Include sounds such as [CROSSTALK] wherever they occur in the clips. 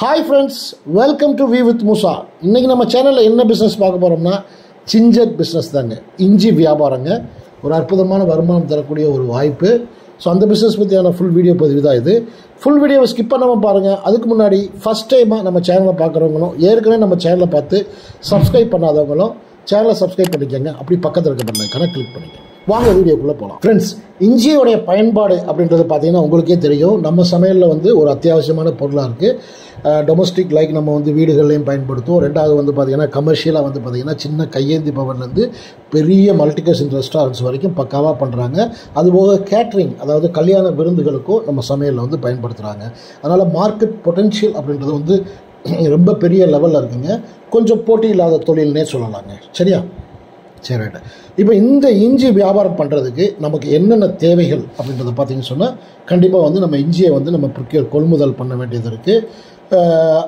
Hi friends welcome to V with Musa இன்றைக்கி நம்ம சேனலில் என்ன பிஸ்னஸ் பார்க்க போகிறோம்னா சிஞ்சர் பிஸ்னஸ் தாங்க. இஞ்சி வியாபாரங்க. ஒரு அற்புதமான வருமானம் தரக்கூடிய ஒரு வாய்ப்பு. ஸோ அந்த பிஸ்னஸ் பற்றியான ஃபுல் வீடியோ பதிவு தான் இது. ஃபுல் வீடியோவை ஸ்கிப் பண்ணாமல் பாருங்கள் அதுக்கு முன்னாடி ஃபஸ்ட் டைமாக நம்ம சேனலை பார்க்குறவங்களும் ஏற்கனவே நம்ம சேனலை பார்த்து சப்ஸ்கிரைப் பண்ணாதவங்களும் சேனலை சப்ஸ்கிரைப் பண்ணிக்கோங்க. அப்படி பக்கத்தில் இருக்க பண்ண கிளிக் பண்ணிக்கோங்க. வாங்க வீடியோக்குள்ளே போகலாம் ஃப்ரெண்ட்ஸ் இஞ்சியோடைய பயன்பாடு அப்படின்றது பார்த்தீங்கன்னா உங்களுக்கே தெரியும். நம்ம சமையலில் வந்து ஒரு அத்தியாவசியமான பொருளாக இருக்குது டொமஸ்டிக் லைக் நம்ம வந்து வீடுகள்லையும் பயன்படுத்துவோம். ரெண்டாவது வந்து பார்த்திங்கன்னா கமர்ஷியலாக வந்து பார்த்திங்கன்னா சின்ன கையேந்தி பவன்லேருந்து பெரிய மல்டிகேஷன் ரெஸ்டாரண்ட்ஸ் வரைக்கும் பக்காவாக பண்ணுறாங்க அதுபோக கேட்ரிங் அதாவது கல்யாண விருந்துகளுக்கும் நம்ம சமையலில் வந்து பயன்படுத்துகிறாங்க அதனால் மார்க்கெட் பொட்டென்ஷியல் அப்படின்றது வந்து [CLEARS THROAT] ரொம்ப பெரிய லெவலில் இருக்குங்க. கொஞ்சம் போட்டி இல்லாத தொழில்னே சொல்லலாங்க. சரியா? சரி ரைட்டு இப்போ இந்த இஞ்சி வியாபாரம் பண்ணுறதுக்கு நமக்கு என்னென்ன தேவைகள் அப்படின்றத பார்த்தீங்கன்னு சொன்னால் கண்டிப்பாக வந்து நம்ம இஞ்சியை வந்து நம்ம ப்ரொக்யூர் கொள்முதல் பண்ண வேண்டியது இருக்குது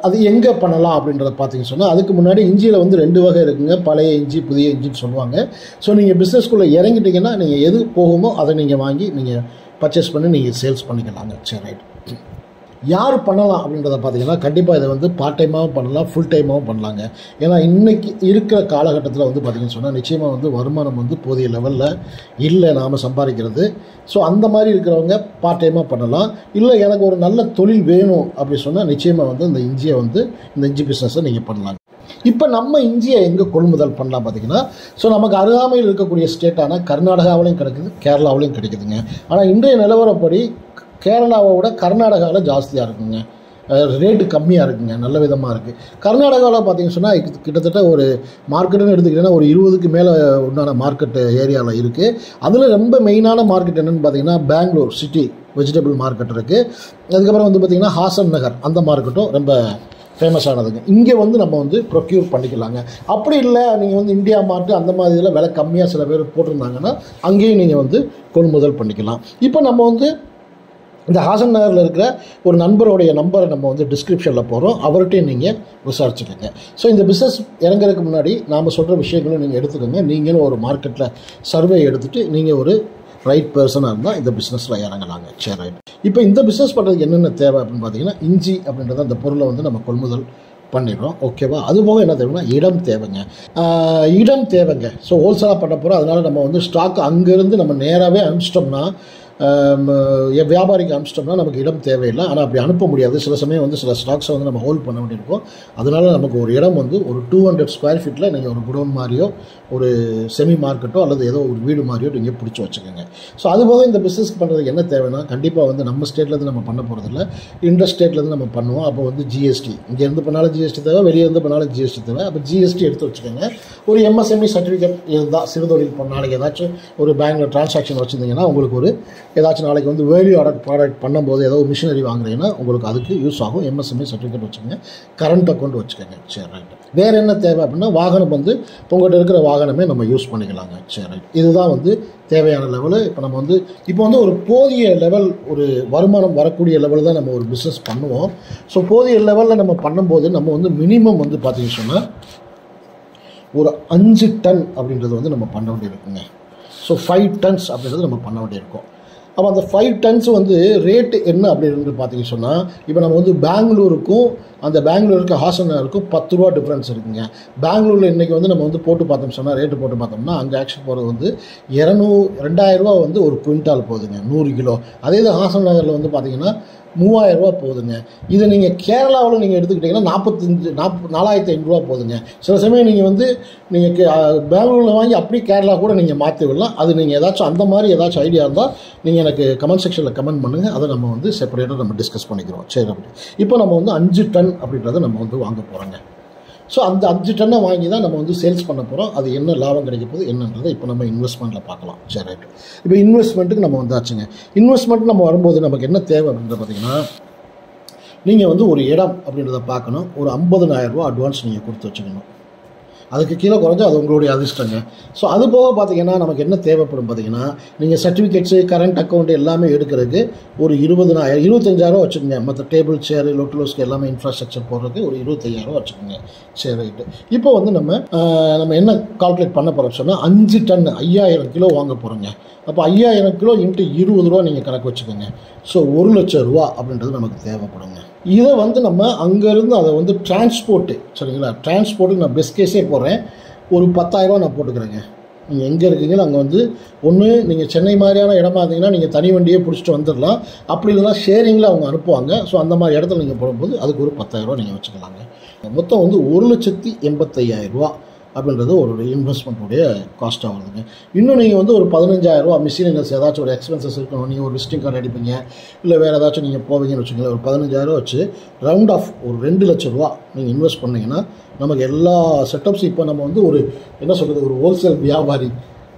அது எங்கே பண்ணலாம் அப்படின்றத பார்த்தீங்கன்னு சொன்னால் அதுக்கு முன்னாடி இஞ்சியில் வந்து ரெண்டு வகை இருக்குங்க. பழைய இஞ்சி புதிய இஞ்சின்னு சொல்லுவாங்க. ஸோ நீங்கள் பிஸ்னஸ்குள்ளே இறங்கிட்டீங்கன்னா நீங்கள் எது போகுமோ அதை நீங்கள் வாங்கி நீங்கள் பர்ச்சேஸ் பண்ணி நீங்கள் சேல்ஸ் பண்ணிக்கலாங்க. சரி ரைட் யார் பண்ணலாம் அப்படின்றத பார்த்தீங்கன்னா கண்டிப்பாக இதை வந்து பார்ட் டைமாகவும் பண்ணலாம் ஃபுல் டைமாகவும் பண்ணலாங்க. ஏன்னா இன்றைக்கி இருக்கிற காலகட்டத்தில் வந்து பார்த்திங்கன்னு சொன்னால் நிச்சயமாக வந்து வருமானம் வந்து போதிய லெவலில் இல்லை நாம் சம்பாதிக்கிறது. ஸோ அந்த மாதிரி இருக்கிறவங்க பார்ட் டைமாக பண்ணலாம். இல்லை எனக்கு ஒரு நல்ல தொழில் வேணும் அப்படி சொன்னால் நிச்சயமாக வந்து இந்த இஞ்சியை வந்து இந்த இஞ்சி பிஸ்னஸை நீங்கள் பண்ணலாம் இப்போ நம்ம இஞ்சியை எங்கே கொள்முதல் பண்ணலாம் பார்த்தீங்கன்னா ஸோ நமக்கு அருகாமையில் இருக்கக்கூடிய ஸ்டேட்டான கர்நாடகாவிலையும் கிடைக்குது கேரளாவிலையும் கிடைக்குதுங்க. ஆனால் இன்றைய நிலவரப்படி கேரளாவை விட கர்நாடகாவில் ஜாஸ்தியாக இருக்குங்க. ரேட்டு கம்மியாக இருக்குங்க. நல்ல விதமாக இருக்குது கர்நாடகாவில் பார்த்தீங்கன்னு சொன்னால் கிட்டத்தட்ட ஒரு மார்க்கெட்டுன்னு எடுத்துக்கிட்டிங்கன்னா ஒரு இருபதுக்கு மேலே உண்டான மார்க்கெட் ஏரியாவில் இருக்குது அதில் ரொம்ப மெயினான மார்க்கெட் என்னென்னு பார்த்தீங்கன்னா பெங்களூர் சிட்டி வெஜிடபிள் மார்க்கெட் இருக்குது அதுக்கப்புறம் வந்து பார்த்திங்கன்னா ஹாசன் நகர் அந்த மார்க்கெட்டும் ரொம்ப ஃபேமஸ் ஆனதுங்க. இங்கே வந்து நம்ம வந்து ப்ரொக்யூர் பண்ணிக்கலாங்க. அப்படி இல்லை நீங்கள் வந்து இந்தியா மார்ட்டு அந்த மாதிரி இதில் விலை கம்மியாக சில பேர் போட்டிருந்தாங்கன்னா அங்கேயும் நீங்கள் வந்து கொள்முதல் பண்ணிக்கலாம். இப்போ நம்ம வந்து இந்த ஹாசன் நகரில் இருக்கிற ஒரு நண்பருடைய நம்பரை நம்ம வந்து டிஸ்கிரிப்ஷனில் போகிறோம் அவர்கிட்டையும் நீங்கள் விசாரிச்சுக்கோங்க. ஸோ இந்த பிஸ்னஸ் இறங்குறதுக்கு முன்னாடி நாம் சொல்கிற விஷயங்களும் நீங்கள் எடுத்துக்கோங்க. நீங்களும் ஒரு மார்க்கெட்டில் சர்வே எடுத்துகிட்டு நீங்கள் ஒரு ரைட் பர்சனாக இருந்தால் இந்த பிஸ்னஸில் இறங்கலாங்க. சரி ரைட் இப்போ இந்த பிஸ்னஸ் பண்ணுறதுக்கு என்னென்ன தேவை அப்படின்னு பார்த்தீங்கன்னா இஞ்சி அப்படின்றத அந்த பொருளை வந்து நம்ம கொள்முதல் பண்ணிடுறோம். ஓகேவா அது போக என்ன தேவைன்னா இடம் தேவைங்க. இடம் தேவைங்க. ஸோ ஹோல்சேலாக பண்ண போகிறோம் அதனால் நம்ம வந்து ஸ்டாக் அங்கேருந்து நம்ம நேராகவே அனுப்பிச்சிட்டோம்னா வியாபாரிக்கு அனுப்பிச்சிட்டோம்னா நமக்கு இடம் தேவையில்லை. ஆனால் அப்படி அனுப்ப முடியாது. சில சமயம் வந்து சில ஸ்டாக்ஸை வந்து நம்ம ஹோல்ட் பண்ண வேண்டியிருக்கும் அதனால் நமக்கு ஒரு இடம் வந்து ஒரு டூ ஹண்ட்ரட் ஸ்கொயர் ஃபீட்டில் நீங்கள் ஒரு குடோன் மாதிரியோ ஒரு செமி மார்க்கெட்டோ அல்லது ஏதோ ஒரு வீடு மாதிரியோ நீங்கள் பிடிச்சி வச்சுக்கோங்க. ஸோ அதுபோக இந்த பிஸ்னஸ் பண்ணுறதுக்கு என்ன தேவைன்னா கண்டிப்பாக வந்து நம்ம ஸ்டேட்லேருந்து நம்ம பண்ண போகிறதில்ல இந்த ஸ்டேட்லேருந்து நம்ம பண்ணுவோம். அப்போ வந்து ஜிஎஸ்டி இங்கேருந்து பண்ணாலும் ஜிஎஸ்டி தேவை வெளியே இருந்து பண்ணாலும் ஜிஎஸ்டி தேவை. அப்போ ஜிஎஸ்டி எடுத்து வச்சுக்கோங்க. ஒரு எம்எஸ்எம்இ சர்டிஃபிகேட் இருந்தால் சிறுதொழில் தொழில் நாளைக்கு ஏதாச்சும் ஒரு பேங்க்கில் டிரான்சாக்ஷன் வச்சுருந்தீங்கன்னா உங்களுக்கு ஒரு ஏதாச்சும் நாளைக்கு வந்து வேல்யூ ஆடட் ப்ராடக்ட் பண்ணும்போது ஏதோ மிஷினரி வாங்குறீங்கன்னா உங்களுக்கு அதுக்கு யூஸ் ஆகும். எம்எஸ்எம்இ சர்டிஃபிகேட் வச்சுக்கோங்க. கரண்ட் அக்கௌண்ட் வச்சுக்கோங்க சரி ரைட் வேறு என்ன தேவை அப்படின்னா வாகனம் வந்து உங்கள்கிட்ட இருக்கிற வாகனமே நம்ம யூஸ் பண்ணிக்கலாங்க சரி ரைட் இதுதான் வந்து தேவையான லெவலு இப்போ நம்ம வந்து இப்போ வந்து ஒரு போதிய லெவல் ஒரு வருமானம் வரக்கூடிய லெவல் தான் நம்ம ஒரு பிஸ்னஸ் பண்ணுவோம். ஸோ போதிய லெவலில் நம்ம பண்ணும்போது நம்ம வந்து மினிமம் வந்து பார்த்திங்கன்னு சொன்னால் ஒரு அஞ்சு டன் அப்படின்றது வந்து நம்ம பண்ண வேண்டியிருக்குங்க. ஸோ ஃபைவ் டன்ஸ் அப்படின்றது நம்ம பண்ண வேண்டியிருக்கும். அப்போ அந்த ஃபைவ் டன்ஸ் வந்து ரேட்டு என்ன அப்படின்னு பார்த்தீங்க சொன்னால் இப்போ நம்ம வந்து பெங்களூருக்கும் அந்த பெங்களூருக்கு ஹாசனாருக்கும் பத்து ரூபா டிஃப்ரென்ஸ் இருக்குங்க. பெங்களூரில் இன்றைக்கி வந்து நம்ம வந்து போட்டு பார்த்தோம் சொன்னால் ரேட்டு போட்டு பார்த்தோம்னா அங்கே ஆக்சுவல் போகிறது வந்து இரநூ ரெண்டாயிரரூபா வந்து ஒரு குவிண்டால் போகுதுங்க நூறு கிலோ. அதே இது ஹாசன் நகரில் வந்து பார்த்திங்கன்னா மூவாயிரம் ரூபா போகுதுங்க இதை நீங்கள் கேரளாவில் நீங்கள் எடுத்துக்கிட்டிங்கன்னா நாற்பத்தஞ்சு நாப் நாலாயிரத்தி ஐநூறுரூவா போகுதுங்க சில சமயம் நீங்கள் வந்து நீங்கள் பெங்களூரில் வாங்கி அப்படியே கேரளா கூட நீங்கள் மாற்றி விடலாம். அது நீங்கள் ஏதாச்சும் அந்த மாதிரி ஏதாச்சும் ஐடியா இருந்தால் நீங்கள் எனக்கு கமெண்ட் செக்ஷனில் கமெண்ட் பண்ணுங்கள் அதை நம்ம வந்து செப்பரேட்டாக நம்ம டிஸ்கஸ் பண்ணிக்கிறோம். சரி அப்படி. இப்போ நம்ம வந்து அஞ்சு டன் அப்படின்றத நம்ம வந்து வாங்க போகிறோங்க ஸோ அந்த அஞ்சு டன்னை வாங்கி தான் நம்ம வந்து சேல்ஸ் பண்ண போகிறோம் அது என்ன லாபம் கிடைக்க போகுது என்னன்றதை இப்போ நம்ம இன்வெஸ்ட்மெண்ட்டில் பார்க்கலாம் சரி ரைட் இப்போ இன்வெஸ்ட்மெண்ட்டுக்கு நம்ம வந்தாச்சுங்க. இன்வெஸ்ட்மெண்ட் நம்ம வரும்போது நமக்கு என்ன தேவை அப்படின்றத பார்த்தீங்கன்னா நீங்கள் வந்து ஒரு இடம் அப்படின்றத பார்க்கணும். ஒரு ஐம்பதனாயிரம் ரூபா அட்வான்ஸ் நீங்கள் கொடுத்து வச்சுக்கணும். அதுக்கு கீழே குறைஞ்சா அது உங்களுடைய அதிர்ஷ்டங்க. ஸோ அது போக பார்த்தீங்கன்னா நமக்கு என்ன தேவைப்படும் பார்த்தீங்கன்னா நீங்கள் சர்டிஃபிகேட்ஸு கரண்ட் அக்கௌண்ட் எல்லாமே எடுக்கிறதுக்கு ஒரு இருபதனாயிரம் இருபத்தஞ்சாயிரம் வச்சுக்கோங்க. மற்ற டேபிள் சேர் லொட்டுலோஸ்க்கு எல்லாமே இன்ஃப்ராஸ்ட்ரக்சர் போடுறதுக்கு ஒரு இருபத்தையாயிரம் வச்சுக்கோங்க. சரி ரைட்டு இப்போ வந்து நம்ம நம்ம என்ன கால்குலேட் பண்ண போகிறோம் சொன்னால் அஞ்சு டன் ஐயாயிரம் கிலோ வாங்க போகிறோங்க அப்போ ஐயாயிரம் கிலோ இன்ட்டு இருபது ரூபா நீங்கள் கணக்கு வச்சுக்கோங்க. ஸோ ஒரு லட்சம் ரூபா அப்படின்றது நமக்கு தேவைப்படுங்க. இதை வந்து நம்ம அங்கேருந்து அதை வந்து டிரான்ஸ்போர்ட்டு சரிங்களா? டிரான்ஸ்போர்ட்டுக்கு நான் பெஸ்ட் கேஸே போடுறேன் ஒரு பத்தாயிரரூவா நான் போட்டுக்கிறேங்க. நீங்கள் எங்கே இருக்கீங்களோ அங்கே வந்து ஒன்று நீங்கள் சென்னை மாதிரியான இடமா இருந்தீங்கன்னா நீங்கள் தனி வண்டியே பிடிச்சிட்டு வந்துடலாம். அப்படி இல்லைனா ஷேரிங்கில் அவங்க அனுப்புவாங்க. ஸோ அந்த மாதிரி இடத்துல நீங்கள் போடும்போது அதுக்கு ஒரு பத்தாயிரரூவா நீங்கள் வச்சுக்கலாங்க. மொத்தம் வந்து ஒரு லட்சத்தி எண்பத்தையாயிரரூவா அப்படின்றது ஒரு இன்வெஸ்ட்மெண்ட்டுடைய காஸ்ட்டாக வருதுங்க. இன்னும் நீங்கள் வந்து ஒரு பதினஞ்சாயிரரூவா மிஷினஸ் ஏதாச்சும் ஒரு எக்ஸ்பென்சஸ் இருக்கணும். நீங்கள் ஒரு விசிட்டிங் கார்டு அடிப்பீங்க. இல்லை வேறு ஏதாச்சும் நீங்கள் போவீங்கன்னு வச்சுக்கோங்களேன். ஒரு பதினஞ்சாயிரரூவா வச்சு ரவுண்ட் ஆஃப் ஒரு ரெண்டு லட்ச ரூபா நீங்கள் இன்வெஸ்ட் பண்ணிங்கன்னா நமக்கு எல்லா செட்டப்ஸும் இப்போ நம்ம வந்து ஒரு என்ன சொல்கிறது ஒரு ஹோல்சேல் வியாபாரி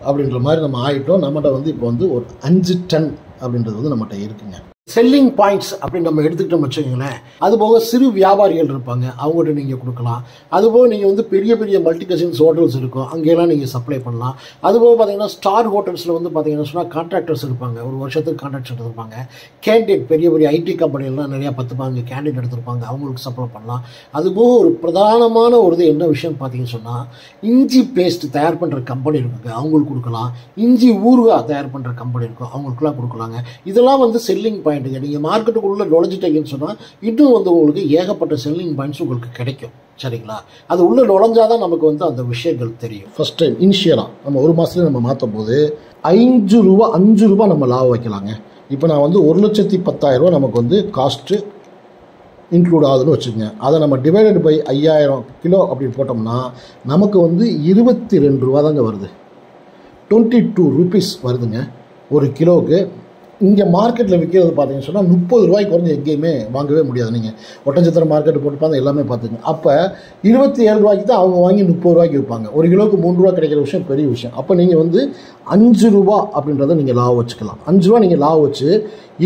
அப்படின்ற மாதிரி நம்ம ஆகிட்டோம் நம்மகிட்ட வந்து இப்போ வந்து ஒரு அஞ்சு டன் அப்படின்றது வந்து நம்மகிட்ட இருக்குங்க. செல்லிங் பாயிண்ட்ஸ் அப்படின்னு நம்ம எடுத்துக்கிட்டோம் வச்சுக்கோங்களேன். அதுபோக சிறு வியாபாரிகள் இருப்பாங்க. அவங்ககிட்ட நீங்கள் கொடுக்கலாம். அதுபோக நீங்கள் வந்து பெரிய பெரிய மல்டி கசின்ஸ் ஹோட்டல்ஸ் இருக்கும். அங்கேயெல்லாம் நீங்கள் சப்ளை பண்ணலாம். அதுபோக பார்த்தீங்கன்னா ஸ்டார் ஹோட்டல்ஸில் வந்து பார்த்தீங்கன்னா சொன்னால் கான்ட்ராக்டர்ஸ் இருப்பாங்க. ஒரு வருஷத்துக்கு கான்ட்ராக்ட் எடுத்திருப்பாங்க. கேண்டிடேட் பெரிய பெரிய ஐடி கம்பெனிலாம் நிறையா பார்த்துப்பாங்க. கேண்டிடேட் எடுத்திருப்பாங்க. அவங்களுக்கு சப்ளை பண்ணலாம். அதுபோக ஒரு பிரதானமான ஒரு இது என்ன விஷயம் பார்த்தீங்கன்னு சொன்னால் இஞ்சி பேஸ்ட் தயார் பண்ணுற கம்பெனி இருக்குங்க. அவங்களுக்கு கொடுக்கலாம். இஞ்சி ஊறுகாய் தயார் பண்ணுற கம்பெனி இருக்கும். அவங்களுக்குலாம் கொடுக்கலாங்க. இதெல்லாம் வந்து செல்லிங் பாயிண்ட் பாயிண்ட்டுங்க. நீங்கள் மார்க்கெட்டுக்குள்ளே நுழைஞ்சிட்டீங்கன்னு சொன்னால் இன்னும் வந்து உங்களுக்கு ஏகப்பட்ட செல்லிங் பாயிண்ட்ஸ் உங்களுக்கு கிடைக்கும். சரிங்களா? அது உள்ளே நுழைஞ்சாதான் நமக்கு வந்து அந்த விஷயங்கள் தெரியும். ஃபர்ஸ்ட் டைம் இனிஷியலாக நம்ம ஒரு மாதத்துல நம்ம மாற்றும் போது அஞ்சு ரூபா அஞ்சு ரூபா நம்ம லாபம் வைக்கலாங்க. இப்போ நான் வந்து ஒரு லட்சத்தி பத்தாயிரம் ரூபா நமக்கு வந்து காஸ்ட்டு இன்க்ளூட் ஆகுதுன்னு வச்சுக்கோங்க. அதை நம்ம டிவைடட் பை ஐயாயிரம் கிலோ அப்படின்னு போட்டோம்னா நமக்கு வந்து இருபத்தி ரெண்டு ரூபா தாங்க வருது. டுவெண்ட்டி டூ ருபீஸ் வருதுங்க. ஒரு கிலோவுக்கு இங்கே மார்க்கெட்டில் விற்கிறது பார்த்தீங்கன்னு சொன்னால் முப்பது ரூபாய்க்கு குறைஞ்சி எங்கேயுமே வாங்கவே முடியாது. நீங்கள் ஒட்டஞ்சத்திரம் மார்க்கெட் போட்டுப்பாங்க எல்லாமே பார்த்துங்க. அப்போ இருபத்தி ஏழு ரூபாய்க்கு தான் அவங்க வாங்கி முப்பது ரூபாய்க்கு விற்பாங்க. ஒரு கிலோவுக்கு மூணு ரூபா கிடைக்கிற விஷயம் பெரிய விஷயம். அப்போ நீங்கள் வந்து அஞ்சு ரூபா அப்படின்றத நீங்கள் லாபம் வச்சுக்கலாம். அஞ்சு ரூபா நீங்கள் லாபம் வச்சு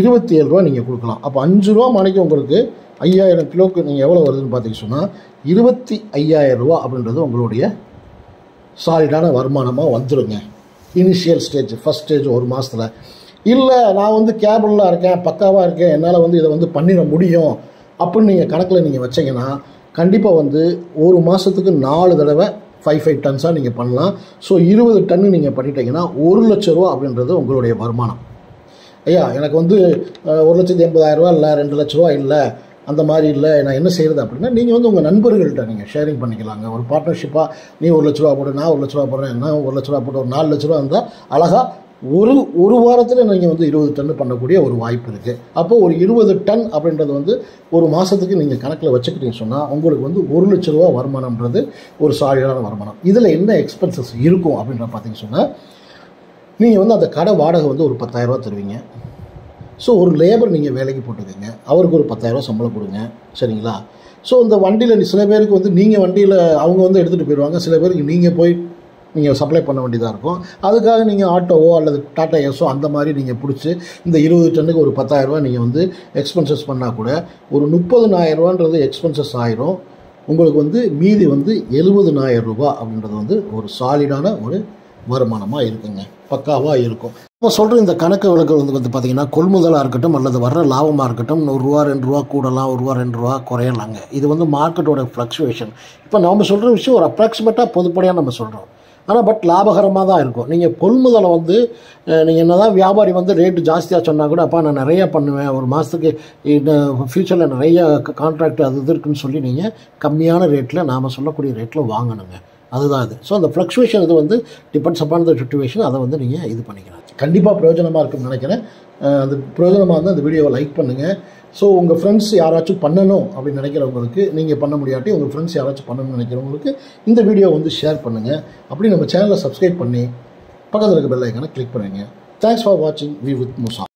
இருபத்தி ஏழு ரூபா நீங்கள் கொடுக்கலாம். அப்போ அஞ்சு ரூபா மணிக்கு உங்களுக்கு ஐயாயிரம் கிலோவுக்கு நீங்கள் எவ்வளோ வருதுன்னு பார்த்தீங்கன்னு சொன்னால் இருபத்தி ஐயாயிரம் ரூபா அப்படின்றது உங்களுடைய சாலிடான வருமானமாக வந்துடுங்க இனிஷியல் ஸ்டேஜ் ஃபஸ்ட் ஸ்டேஜ் ஒரு மாதத்தில் இல்லை நான் வந்து கேபிளில் இருக்கேன் பக்காவாக இருக்கேன் என்னால் வந்து இதை வந்து பண்ணிட முடியும் அப்படின்னு நீங்கள் கணக்கில் நீங்கள் வச்சிங்கன்னா கண்டிப்பாக வந்து ஒரு மாதத்துக்கு நாலு தடவை ஃபைவ் ஃபைவ் டன்ஸாக நீங்கள் பண்ணலாம். ஸோ இருபது டன்னு நீங்கள் பண்ணிட்டீங்கன்னா ஒரு லட்ச ரூபா அப்படின்றது உங்களுடைய வருமானம். ஐயா எனக்கு வந்து ஒரு லட்சத்தி எண்பதாயிரரூவா இல்லை ரெண்டு லட்ச ரூபா இல்லை அந்த மாதிரி இல்லை நான் என்ன செய்கிறது அப்படின்னா நீங்கள் வந்து உங்கள் நண்பர்கள்ட்ட நீங்கள் ஷேரிங் பண்ணிக்கலாங்க. ஒரு பார்ட்னர்ஷிப்பாக நீ ஒரு லட்ச ரூபா போடு நான் ஒரு லட்ச ரூபா போடுறேன் நான் ஒரு லட்ச ரூபா போட்டு ஒரு நாலு லட்ச ரூபா இருந்தால் அழகாக ஒரு ஒரு வாரத்தில் நீங்கள் வந்து இருபது டன் பண்ணக்கூடிய ஒரு வாய்ப்பு இருக்குது அப்போது ஒரு இருபது டன் அப்படின்றது வந்து ஒரு மாதத்துக்கு நீங்கள் கணக்கில் வச்சுக்கிட்டீங்கன்னு சொன்னால் உங்களுக்கு வந்து ஒரு லட்ச ரூபா வருமானம்ன்றது ஒரு சாலிடான வருமானம். இதில் என்ன எக்ஸ்பென்சஸ் இருக்கும் அப்படின்ற பார்த்தீங்கன்னு சொன்னால் நீங்கள் வந்து அந்த கடை வாடகை வந்து ஒரு பத்தாயிரரூபா தருவீங்க. ஸோ ஒரு லேபர் நீங்கள் வேலைக்கு போட்டுக்கோங்க. அவருக்கு ஒரு பத்தாயிரரூபா சம்பளம் கொடுங்க. சரிங்களா? ஸோ இந்த வண்டியில் சில பேருக்கு வந்து நீங்கள் வண்டியில் அவங்க வந்து எடுத்துகிட்டு போயிடுவாங்க. சில பேருக்கு நீங்கள் போய் நீங்கள் சப்ளை பண்ண வேண்டியதாக இருக்கும். அதுக்காக நீங்கள் ஆட்டோவோ அல்லது டாட்டா ஏஸோ அந்த மாதிரி நீங்கள் பிடிச்சி இந்த இருபது டன்னுக்கு ஒரு பத்தாயிரரூவா நீங்கள் வந்து எக்ஸ்பென்சஸ் பண்ணால் கூட ஒரு முப்பதுனாயிரரூவான்றது எக்ஸ்பென்சஸ் ஆயிரும். உங்களுக்கு வந்து மீதி வந்து எழுபதுனாயிரம் ரூபாய் அப்படின்றது வந்து ஒரு சாலிடான ஒரு வருமானமாக இருக்குங்க. பக்காவாக இருக்கும். இப்போ சொல்கிற இந்த கணக்கு விளக்கு வந்து வந்து பார்த்தீங்கன்னா கொள்முதலாக இருக்கட்டும் அல்லது வர்ற லாபமாக இருக்கட்டும் ஒரு ரூபா ரெண்டு ரூபா கூடலாம் ஒரு ரூபா ரெண்டு ரூபா குறையலாங்க. இது வந்து மார்க்கெட்டோட ஃப்ளக்சுவேஷன் இப்போ நம்ம சொல்கிற விஷயம் ஒரு அப்ராக்சிமேட்டாக பொதுப்படையாக நம்ம சொல்கிறோம் ஆனால் பட் லாபகரமாக தான் இருக்கும். நீங்கள் கொள்முதலை வந்து நீங்கள் என்ன தான் வியாபாரி வந்து ரேட்டு ஜாஸ்தியாக சொன்னால் கூட அப்பா நான் நிறைய பண்ணுவேன். ஒரு மாதத்துக்கு ஃப்யூச்சரில் நிறைய கான்ட்ராக்ட் அது இது இருக்குன்னு சொல்லி நீங்கள் கம்மியான ரேட்டில் நாம் சொல்லக்கூடிய ரேட்டில் வாங்கணுங்க. அதுதான் இது. ஸோ அந்த ஃப்ளக்ஷுவேஷன் இது வந்து டிபெண்ட்ஸ் அப்பான் த சுச்சுவேஷன் அதை வந்து நீங்கள் இது பண்ணிக்கலாம். கண்டிப்பாக பிரயோஜனமாக இருக்கும்னு நினைக்கிறேன். அது பிரயோஜனமாக இருந்தால் அந்த வீடியோவை லைக் பண்ணுங்கள் ஸோ உங்கள் ஃப்ரெண்ட்ஸ் யாராச்சும் பண்ணணும் அப்படின்னு நினைக்கிறவங்களுக்கு நீங்கள் பண்ண முடியாட்டி உங்கள் ஃப்ரெண்ட்ஸ் யாராச்சும் பண்ணணும்னு நினைக்கிறவங்களுக்கு இந்த வீடியோ வந்து ஷேர் பண்ணுங்கள் அப்படி நம்ம சேனலை சப்ஸ்கிரைப் பண்ணி பக்கத்தில் இருக்க பெல் ஐக்கானை கிளிக் பண்ணுங்கள் தேங்க்ஸ் ஃபார் வாட்சிங் வி வித் முசா